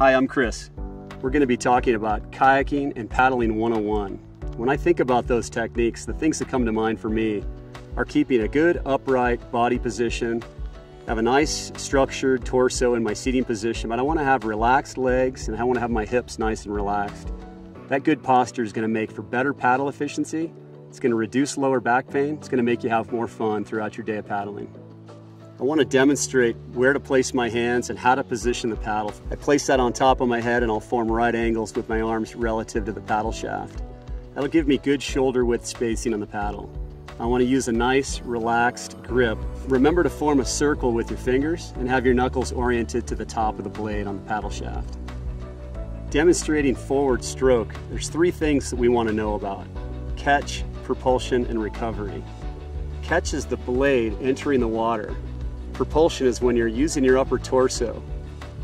Hi, I'm Chris. We're going to be talking about kayaking and paddling 101. When I think about those techniques, the things that come to mind for me are keeping a good upright body position, have a nice structured torso in my seating position, but I want to have relaxed legs and I want to have my hips nice and relaxed. That good posture is going to make for better paddle efficiency. It's going to reduce lower back pain. It's going to make you have more fun throughout your day of paddling. I want to demonstrate where to place my hands and how to position the paddle. I place that on top of my head and I'll form right angles with my arms relative to the paddle shaft. That'll give me good shoulder width spacing on the paddle. I want to use a nice, relaxed grip. Remember to form a circle with your fingers and have your knuckles oriented to the top of the blade on the paddle shaft. Demonstrating forward stroke, there's three things that we want to know about. Catch, propulsion, and recovery. Catch is the blade entering the water. Propulsion is when you're using your upper torso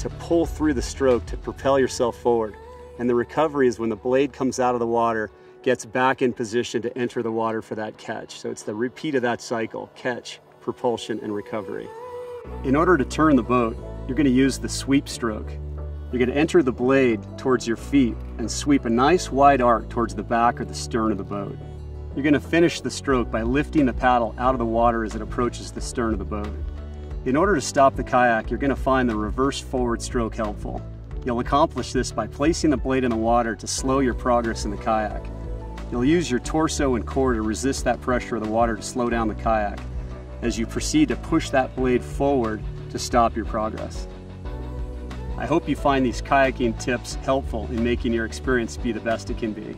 to pull through the stroke to propel yourself forward. And the recovery is when the blade comes out of the water gets back in position to enter the water for that catch. So it's the repeat of that cycle, catch, propulsion, and recovery. In order to turn the boat, you're gonna use the sweep stroke. You're gonna enter the blade towards your feet and sweep a nice wide arc towards the back or the stern of the boat. You're gonna finish the stroke by lifting the paddle out of the water as it approaches the stern of the boat. In order to stop the kayak, you're gonna find the reverse forward stroke helpful. You'll accomplish this by placing the blade in the water to slow your progress in the kayak. You'll use your torso and core to resist that pressure of the water to slow down the kayak as you proceed to push that blade forward to stop your progress. I hope you find these kayaking tips helpful in making your experience be the best it can be.